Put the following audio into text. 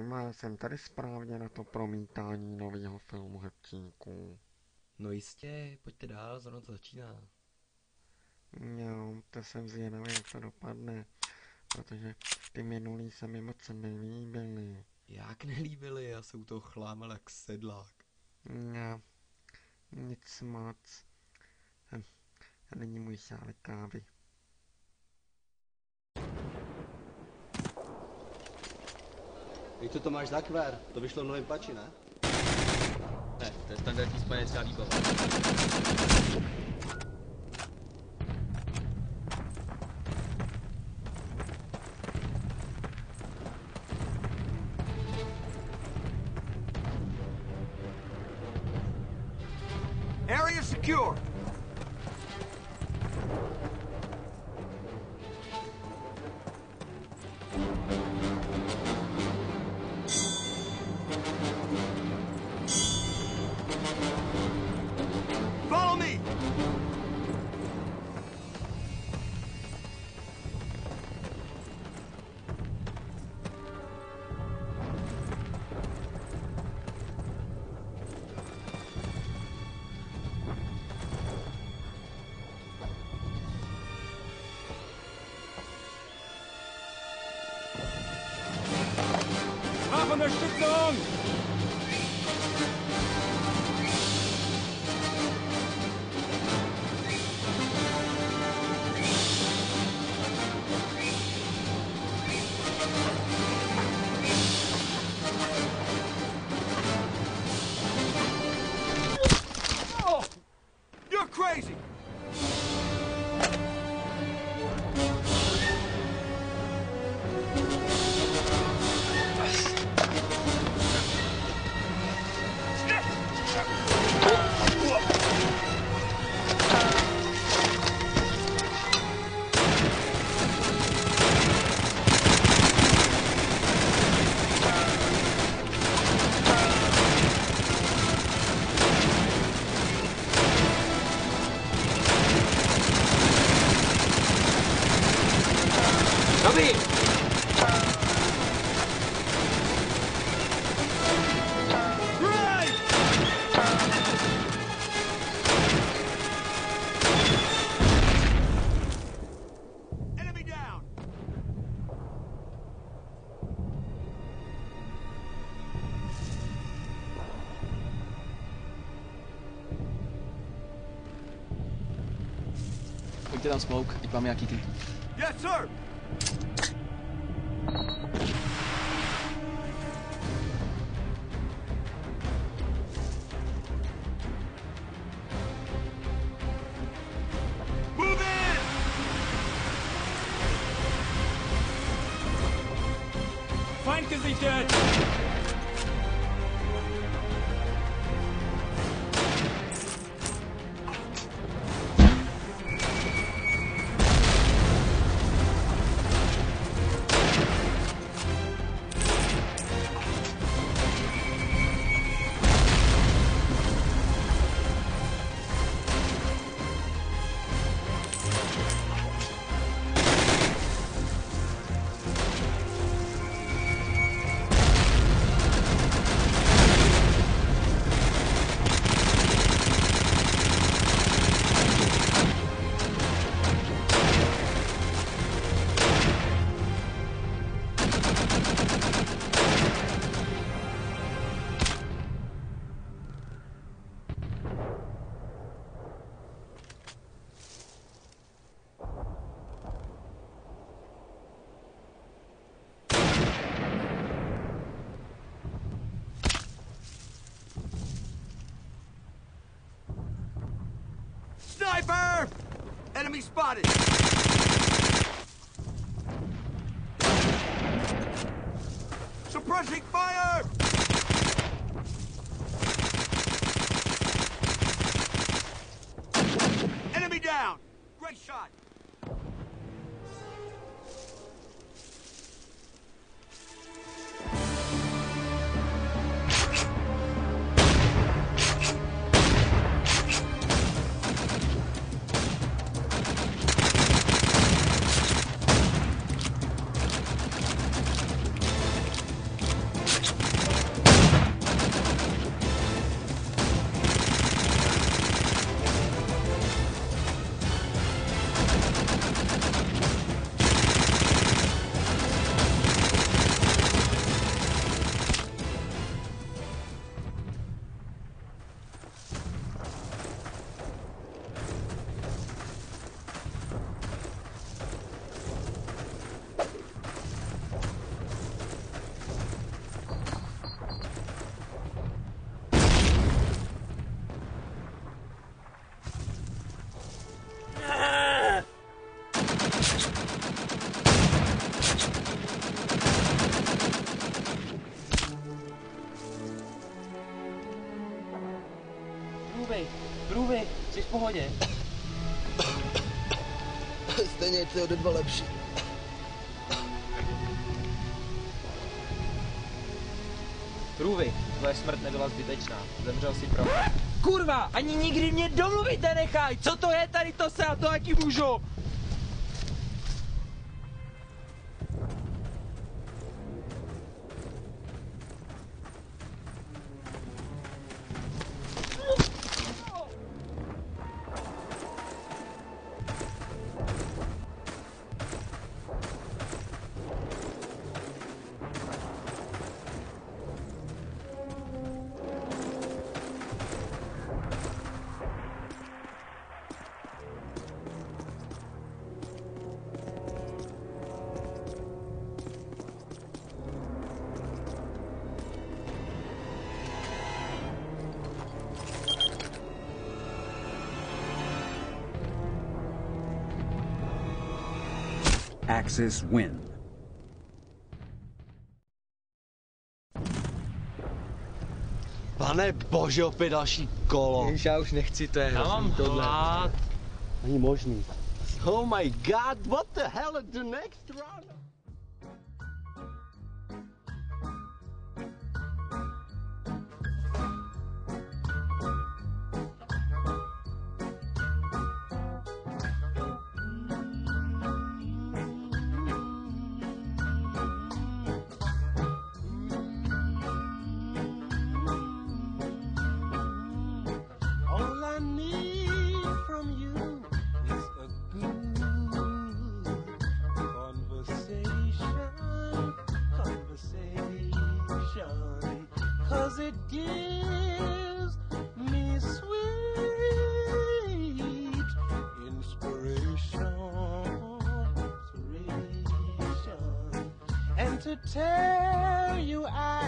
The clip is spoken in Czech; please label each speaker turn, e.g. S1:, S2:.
S1: vás, jsem tady správně na to promítání nového filmu Hepčíků.
S2: No jistě, pojďte dál, zrovna to začíná.
S1: Jo, to jsem zvědavý, jak to dopadne, protože ty minulý se mi moc nelíbily.
S2: Jak nelíbily, já se u toho chlámal jak sedlák.
S1: Jo, nic moc. Hm, A není můj šálek kávy.
S3: Víš, co to máš za kver? To vyšlo v novém pači, ne?
S4: Ne, to je standardní spanecká výbava.
S5: Area secure. Unterstützung!
S6: Mettez dans smoke, il permet à quitter.
S5: Yes, sir! Feindgesichtet! Sniper! Enemy spotted! Suppressing fire! Enemy down! Great shot!
S7: Pohodě.
S3: Stejně je to o dva lepší.
S7: Průvy, tvoje smrt nebyla zbytečná. Zemřel si pro. Kurva, ani nikdy mě domluvit nenechaj! Co to je tady to se a to jaký můžu?
S8: Axis win.
S3: Pane bože, opět další kolo.
S2: Ježiš, já už nechci, to je
S7: Já mám
S2: tohle.
S7: hlad.
S3: Není možný. Oh my god, what the hell is the next round?
S9: Cause it gives me sweet inspiration, inspiration. and to tell you I